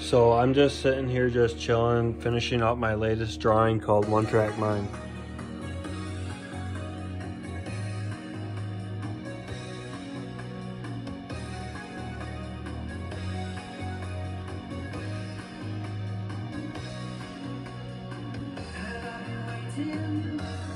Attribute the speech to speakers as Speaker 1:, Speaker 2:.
Speaker 1: So I'm just sitting here just chilling, finishing up my latest drawing called One Track Mind.
Speaker 2: Till